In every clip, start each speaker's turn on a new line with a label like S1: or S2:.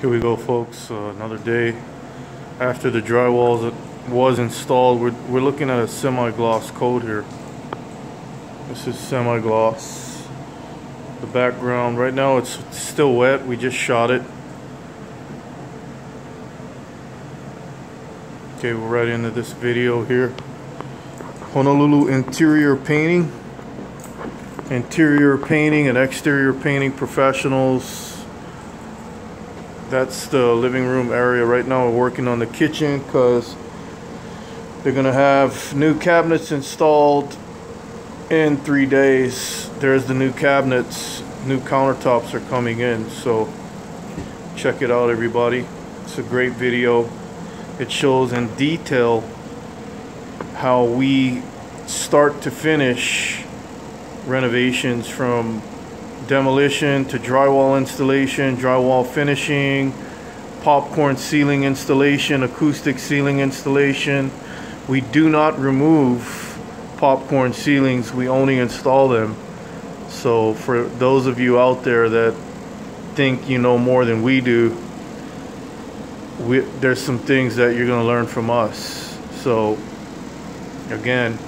S1: Here we go, folks. Uh, another day after the drywall was installed. We're, we're looking at a semi-gloss coat here. This is semi-gloss. The background, right now it's still wet. We just shot it. Okay, we're right into this video here. Honolulu interior painting. Interior painting and exterior painting professionals that's the living room area right now. We're working on the kitchen because they're gonna have new cabinets installed in three days. There's the new cabinets new countertops are coming in so check it out everybody. It's a great video. It shows in detail how we start to finish renovations from demolition to drywall installation, drywall finishing, popcorn ceiling installation, acoustic ceiling installation. We do not remove popcorn ceilings, we only install them. So for those of you out there that think you know more than we do, we, there's some things that you're going to learn from us. So again,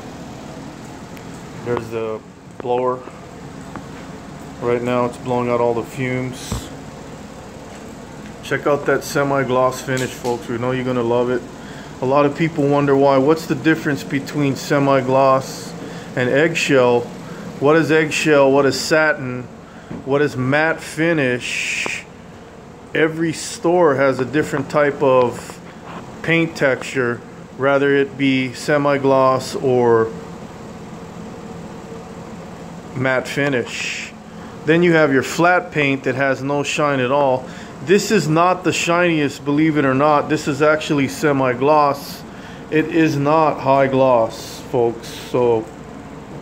S1: there's the blower Right now it's blowing out all the fumes. Check out that semi-gloss finish folks. We know you're gonna love it. A lot of people wonder why. What's the difference between semi-gloss and eggshell? What is eggshell? What is satin? What is matte finish? Every store has a different type of paint texture, rather it be semi-gloss or matte finish. Then you have your flat paint that has no shine at all. This is not the shiniest, believe it or not. This is actually semi-gloss. It is not high gloss, folks. So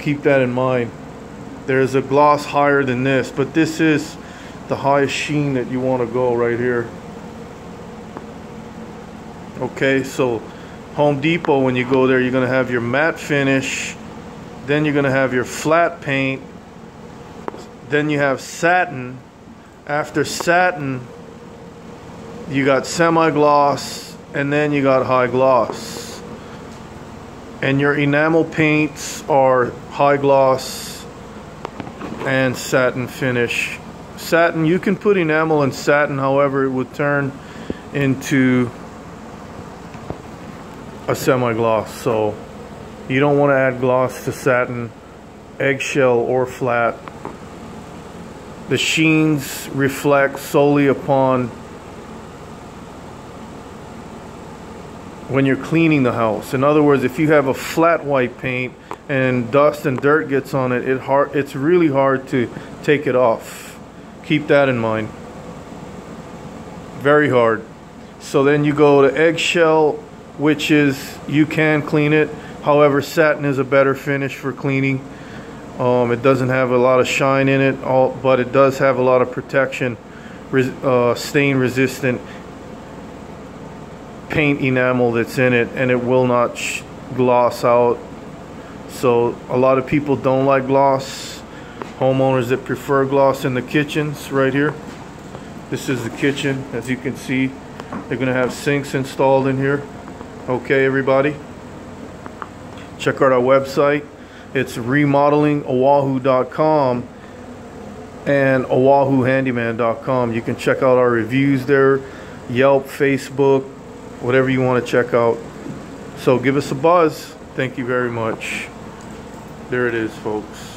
S1: keep that in mind. There's a gloss higher than this, but this is the highest sheen that you want to go right here. Okay, so Home Depot, when you go there, you're going to have your matte finish. Then you're going to have your flat paint then you have satin. After satin, you got semi-gloss, and then you got high gloss. And your enamel paints are high gloss and satin finish. Satin, you can put enamel in satin, however, it would turn into a semi-gloss. So you don't want to add gloss to satin, eggshell or flat the sheens reflect solely upon when you're cleaning the house. In other words, if you have a flat white paint and dust and dirt gets on it, it hard, it's really hard to take it off. Keep that in mind. Very hard. So then you go to eggshell, which is you can clean it. However, satin is a better finish for cleaning. Um, it doesn't have a lot of shine in it, all, but it does have a lot of protection, uh, stain resistant paint enamel that's in it, and it will not gloss out. So a lot of people don't like gloss. Homeowners that prefer gloss in the kitchens, right here. This is the kitchen, as you can see. They're gonna have sinks installed in here. Okay, everybody. Check out our website it's remodelingoahu.com and oahuhandyman.com. You can check out our reviews there, Yelp, Facebook, whatever you want to check out. So give us a buzz. Thank you very much. There it is, folks.